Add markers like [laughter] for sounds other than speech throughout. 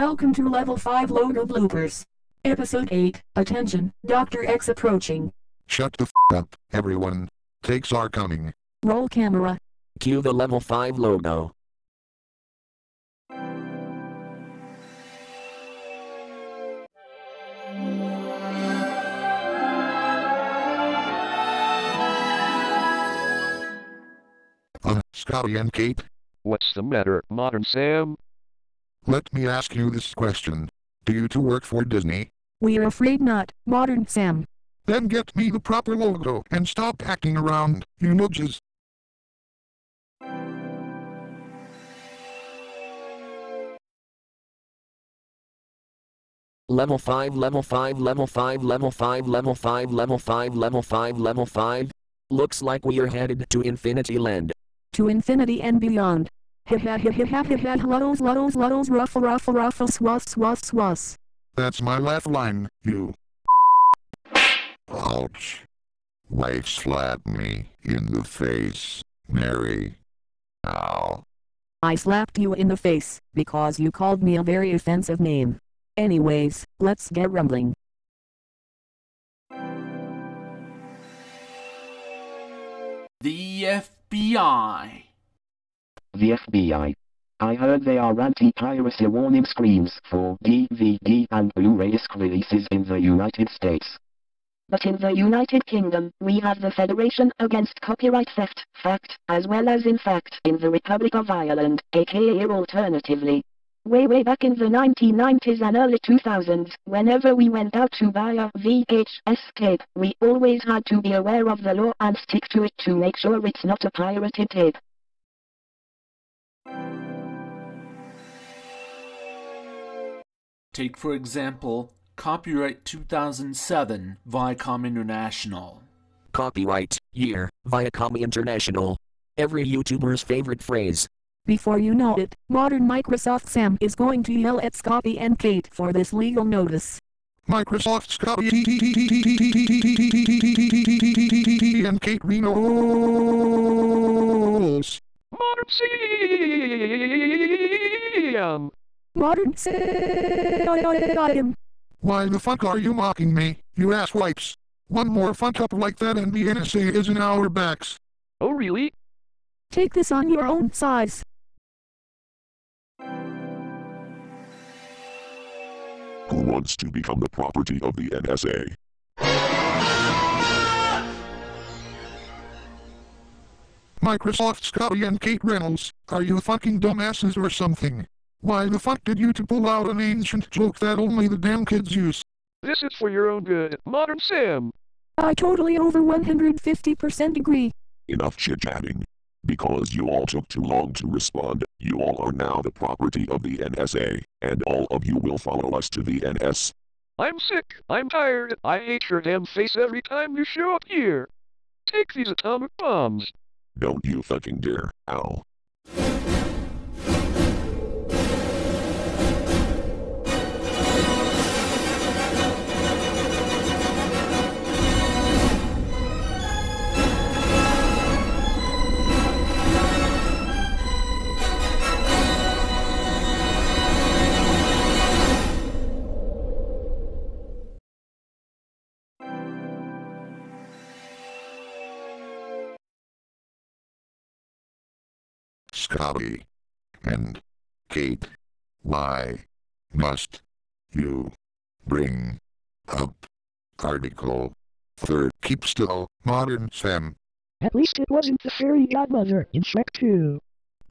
Welcome to Level 5 Logo Bloopers. Episode 8, Attention, Dr. X approaching. Shut the f up, everyone. Takes are coming. Roll camera. Cue the level 5 logo. Uh, Scotty and Kate, What's the matter, Modern Sam? Let me ask you this question. Do you two work for Disney? We're afraid not, Modern Sam. Then get me the proper logo and stop acting around, you nudges. Level 5, level 5, level 5, level 5, level 5, level 5, level 5, level 5. Looks like we are headed to Infinity Land. To infinity and beyond. Ruffle ruffle ruffle. That's my last line, you. Ouch. Why slap me in the face, Mary? Ow. I slapped you in the face, because you called me a very offensive name. Anyways, let's get rumbling. The FBI. The FBI. I heard they are anti-piracy warning screens for DVD and Blu-ray disc releases in the United States. But in the United Kingdom, we have the Federation Against Copyright Theft, FACT, as well as in fact in the Republic of Ireland, aka alternatively. Way way back in the 1990s and early 2000s, whenever we went out to buy a VHS tape, we always had to be aware of the law and stick to it to make sure it's not a pirated tape. Take for example, copyright 2007 Viacom International. Copyright, year, Viacom International. Every YouTuber's favorite phrase. Before you know it, modern Microsoft Sam is going to yell at Scotty and Kate for this legal notice. Microsoft's copy and Kate Renos. Modern Sam. Why the fuck are you mocking me, you ass wipes? One more fuck up like that and the NSA is in our backs. Oh really? Take this on your own size. Who wants to become the property of the NSA? Microsoft's Scotty and Kate Reynolds, are you fucking dumbasses or something? Why the fuck did you to pull out an ancient joke that only the damn kids use? This is for your own good, Modern Sam! I totally over 150% agree. Enough chit-chatting. Because you all took too long to respond, you all are now the property of the NSA, and all of you will follow us to the NS. I'm sick, I'm tired, I hate your damn face every time you show up here! Take these atomic bombs! Don't you fucking dare, ow. Scotty. And Kate. Why must you bring up article third keep still modern Sam? At least it wasn't the fairy godmother in Shrek 2.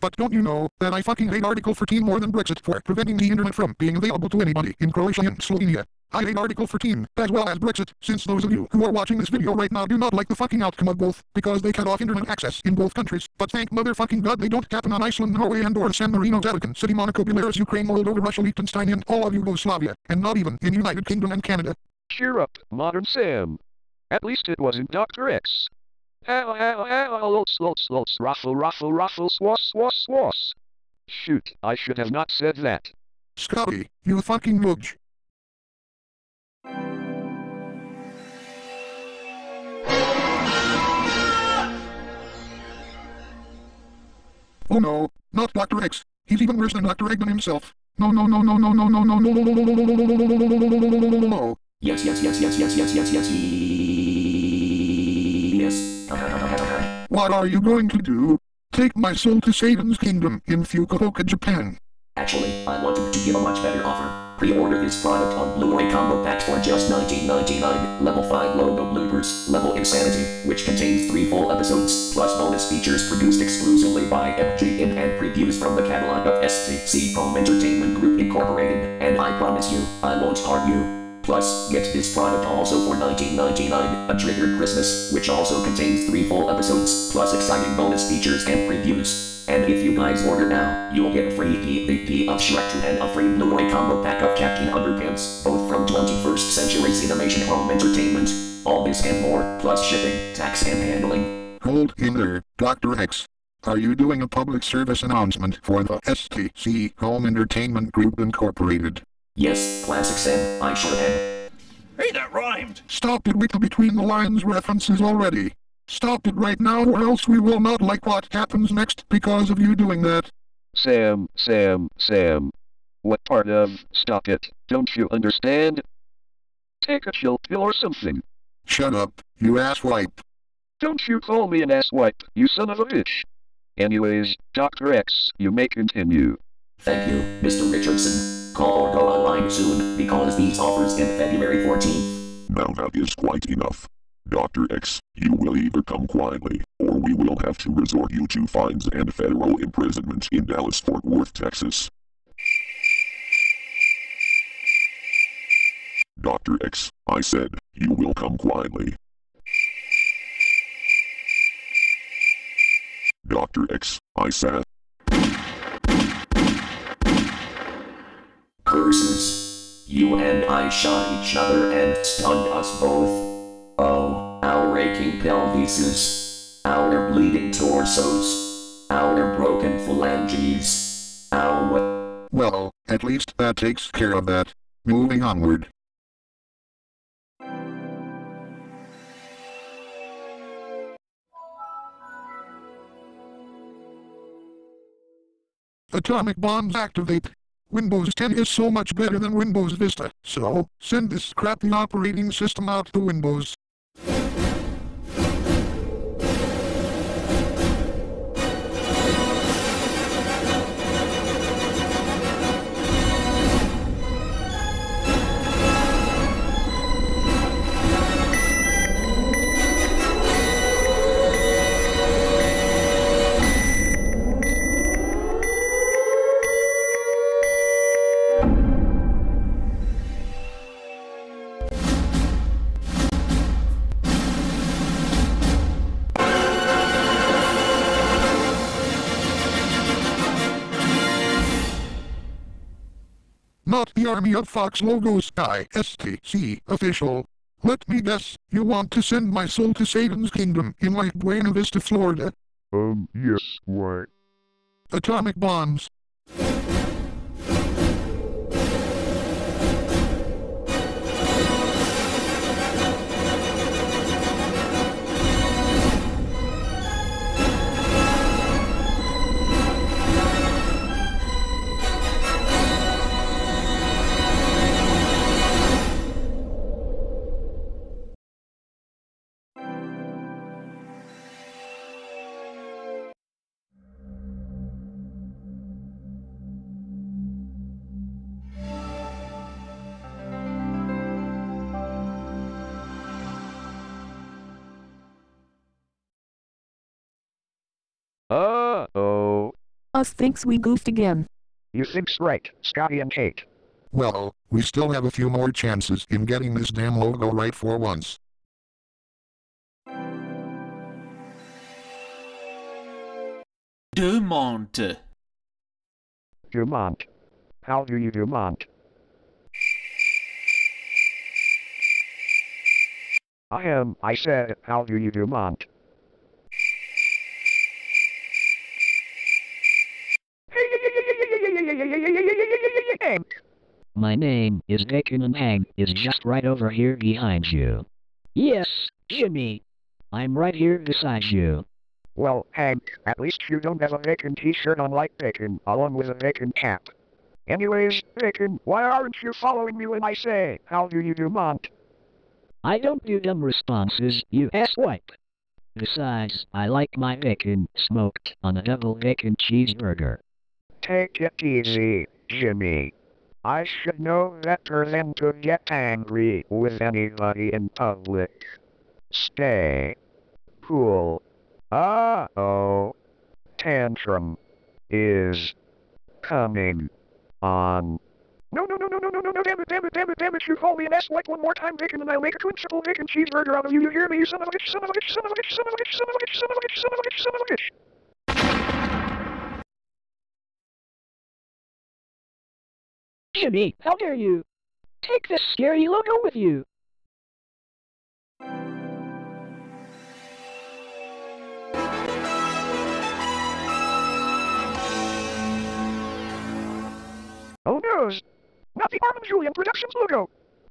But don't you know that I fucking hate Article 14 more than Brexit for preventing the internet from being available to anybody in Croatia and Slovenia? I hate Article 14, as well as Brexit, since those of you who are watching this video right now do not like the fucking outcome of both, because they cut off internet access in both countries. But thank motherfucking god they don't happen on Iceland, Norway, and or San Marino, Vatican City, Monaco, Belarus, Ukraine, Moldova, Russia, Liechtenstein, and all of Yugoslavia, and not even in United Kingdom and Canada. Cheer up, Modern Sam! At least it wasn't Dr. X. Ow, ow, ow, lots, lots, lots, ruffle, ruffle, ruffle, swass, swass, swass. Shoot, I should have not said that. Scotty, you fucking mudge. Oh no, not Dr. X. He's even worse than Dr. Eggman himself. No, no, no, no, no, no, no, no, no, no, no, no, no, no, no, no, no. Yes, yes, yes, yes, yes, yes, yes, yes, yes. What are you going to do? Take my soul to Satan's kingdom in Fukuoka, Japan. Actually, I wanted to give a much better offer. Pre-order this product on Blu-ray Combo Pack for just $19.99. Level 5 logo bloopers, Level Insanity, which contains 3 full episodes, plus bonus features produced exclusively by FGN and previews from the catalog of STC Home Entertainment Group Incorporated. And I promise you, I won't harm you. Plus, get this product also for $19.99, A Triggered Christmas, which also contains 3 full episodes, plus exciting bonus features and previews. And if you guys order now, you'll get a free DVD of Shrek 2 and a free Blu-ray combo pack of Captain Underpants, both from 21st Century Cinemation Home Entertainment. All this and more, plus shipping, tax and handling. Hold in there, Dr. X. Are you doing a public service announcement for the STC Home Entertainment Group Incorporated? Yes, Classic Sam, I sure am. Hey, that rhymed! Stop it with the between the lines references already. Stop it right now or else we will not like what happens next because of you doing that. Sam, Sam, Sam. What part of stop it don't you understand? Take a chill pill or something. Shut up, you asswipe. Don't you call me an asswipe, you son of a bitch. Anyways, Dr. X, you may continue. Thank you, Mr. Richardson. These offers end February 14th. Now that is quite enough. Dr. X, you will either come quietly, or we will have to resort you to fines and federal imprisonment in Dallas-Fort Worth, Texas. Dr. X, I said, you will come quietly. Dr. X, I said. You and I shot each other and stunned us both. Oh, our raking pelvises. Our bleeding torsos. Our broken phalanges. Our... Well, at least that takes care of that. Moving onward. Atomic bombs activate. Windows 10 is so much better than Windows Vista, so send this crappy operating system out to Windows. Army of Fox logos guy, STC official. Let me guess, you want to send my soul to Satan's kingdom in like Buena Vista, Florida. Um, yes, why? Atomic bombs. Us thinks we goofed again. You think's right, Scotty and Kate. Well, we still have a few more chances in getting this damn logo right for once. Demont. Dumont. How do you Dumont? I am, I said, how do you Dumont? [laughs] My name is Bacon and Hank is just right over here behind you. Yes, Jimmy. I'm right here beside you. Well, Hank, at least you don't have a bacon t-shirt on like bacon, along with a bacon cap. Anyways, Bacon, why aren't you following me when I say, how do you do, Mont? I don't do dumb responses, you asswipe. Besides, I like my bacon smoked on a double bacon cheeseburger. Take it easy, Jimmy. I should know better than to get angry with anybody in public. Stay cool. Uh-oh. Tantrum is coming on. No, no, no, no, no, no, no, no, damn it, damn it, damn it, damn it, you call me an S like one more time, bacon, and I'll make a twin triple bacon cheeseburger out of you, you hear me, you son of a bitch, son of a bitch, son of a bitch, son of a bitch, son of a bitch, son of a bitch, son of a bitch, son of a bitch. Jimmy, how dare you? Take this scary logo with you. Oh no! Not the Arman Julian Productions logo!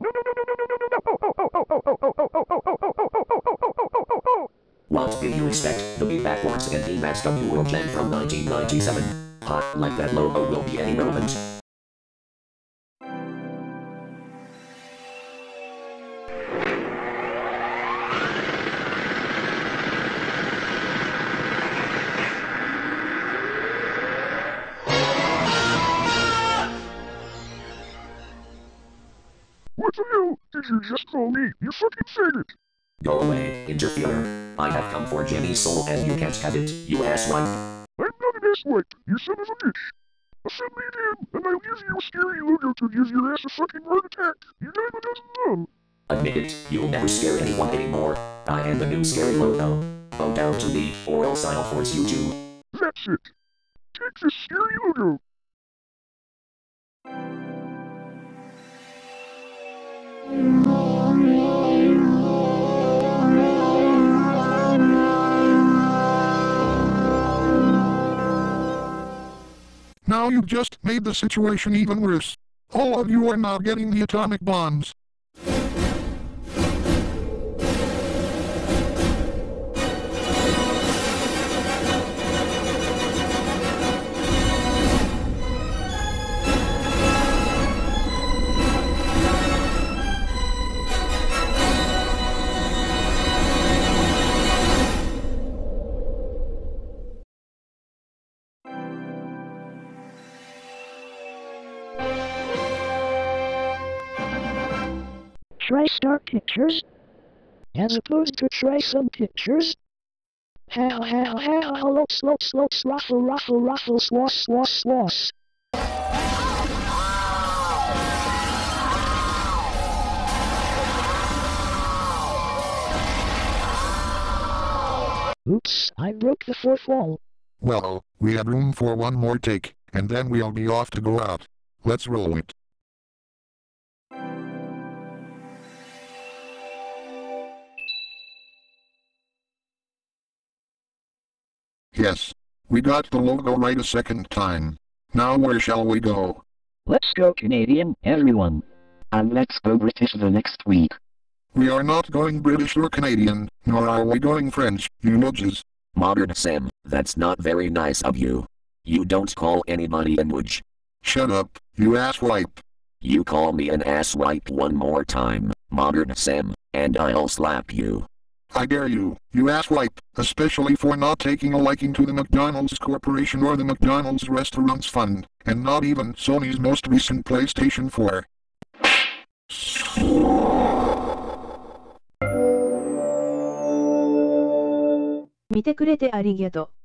No no no no no no no no no! Oh oh oh oh oh oh oh oh oh oh oh oh oh oh oh oh oh oh oh! What do you expect? The be backwards and the W World Jam from 1997. Ha, like that logo will be any You fucking faggot! Go away, interferer. I have come for Jimmy's soul and you can't have it, you asswipe. I'm not an asswipe, you son of a bitch! Send me in, and I'll give you a scary logo to give your ass a fucking heart attack! You not even doesn't know! Admit it, you'll never scare anyone anymore. I am the new scary logo. Bow down to me, or else I'll force you to. That's it! Take this scary logo! Now you've just made the situation even worse. All of you are now getting the atomic bombs. Pictures? As opposed to try some pictures? How, how, how, looks, looks, looks, ruffle, ruffle, ruffle, swass, swass, swass. Oops, I broke the fourth wall. Well, we have room for one more take, and then we'll be off to go out. Let's roll it. Yes. We got the logo right a second time. Now where shall we go? Let's go Canadian, everyone. And let's go British the next week. We are not going British or Canadian, nor are we going French, you nudges. Modern Sam, that's not very nice of you. You don't call anybody a nudge. Shut up, you asswipe. You call me an asswipe one more time, Modern Sam, and I'll slap you. I dare you, you asswipe, especially for not taking a liking to the McDonald's Corporation or the McDonald's Restaurants Fund, and not even Sony's most recent PlayStation 4. 見てくれてありがとう。